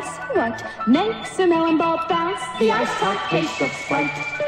ice. What makes a melon ball bounce? The ice hot case of spite.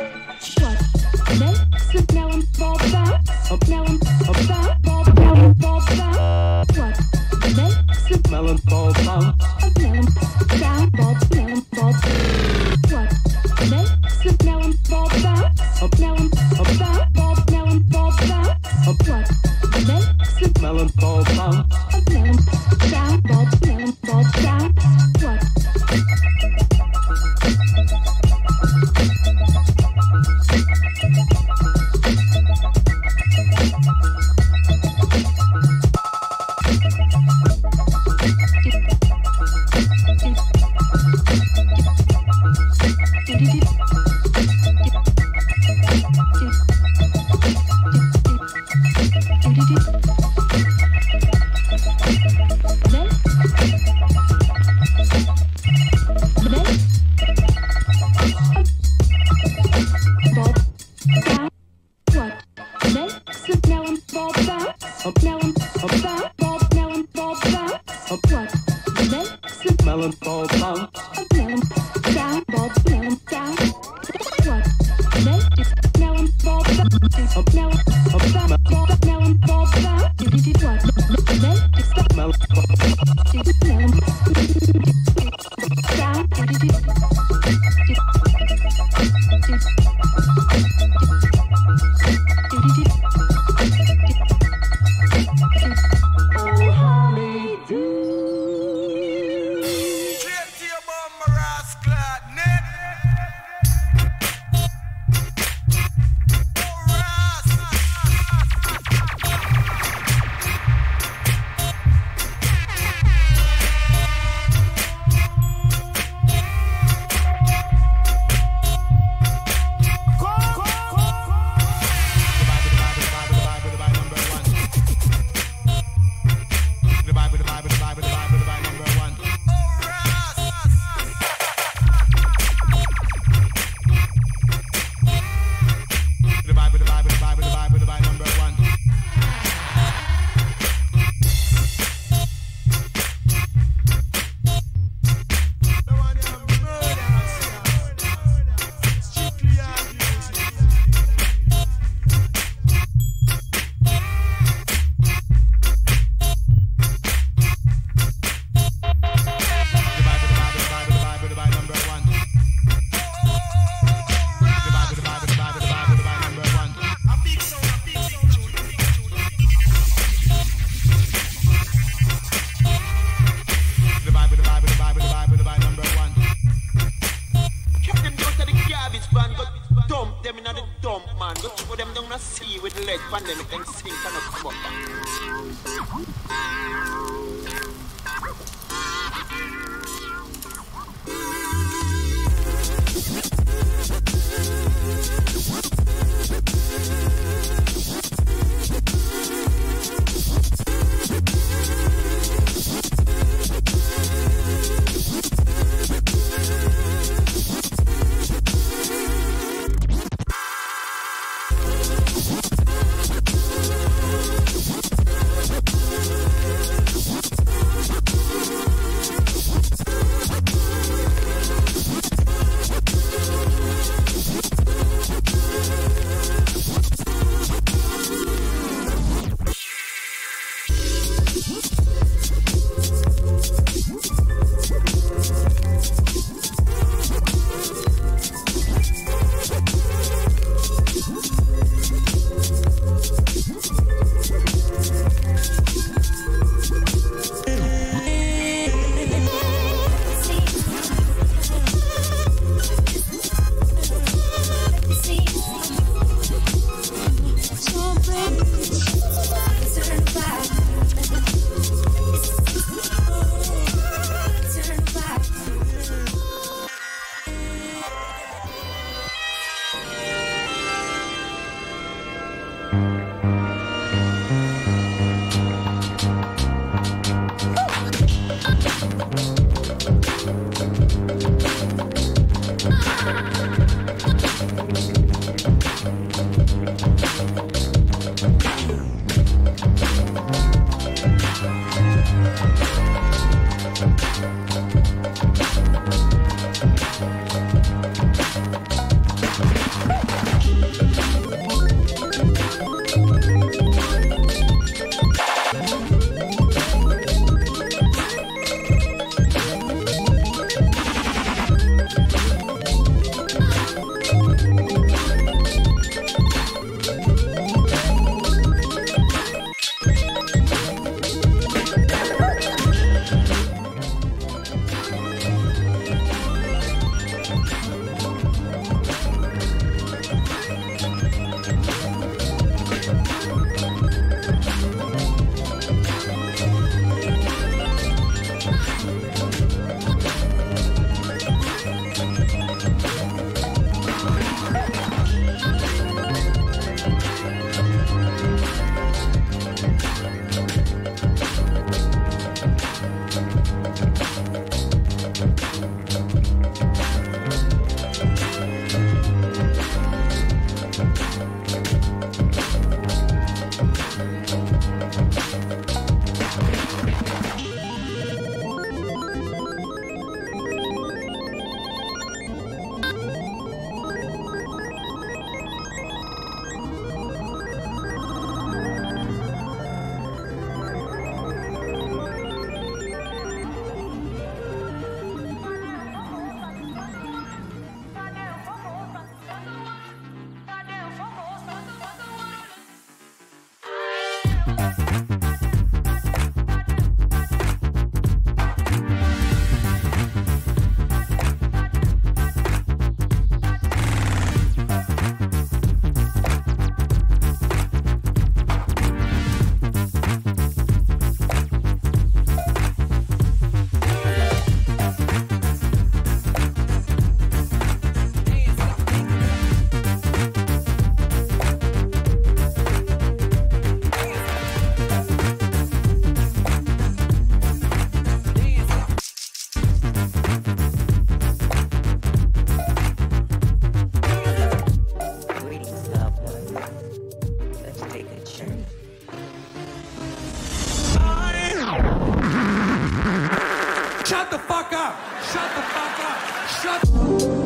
Shut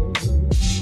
あ。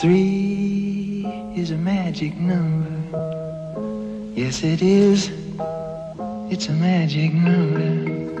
Three is a magic number. Yes, it is. It's a magic number.